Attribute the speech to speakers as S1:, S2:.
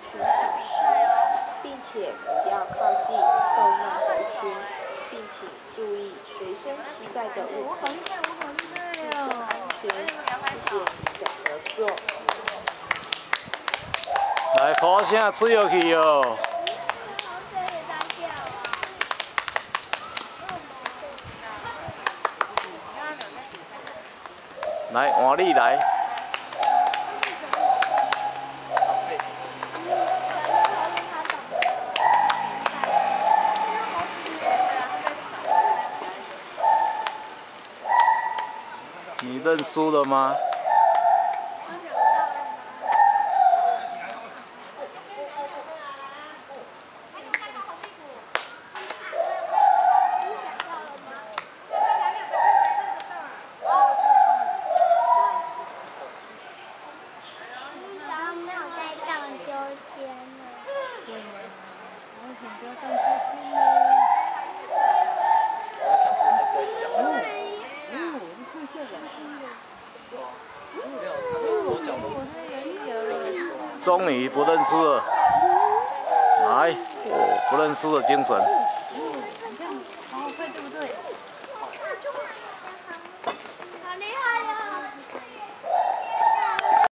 S1: 群抢食，并且不要靠近动物猴群，并请注意随身携带的物品，安全。谢谢你的合作。
S2: 来，呼声吹落去哦！来，换你来。你认输了吗？终于不认输了，来，不认输的精神。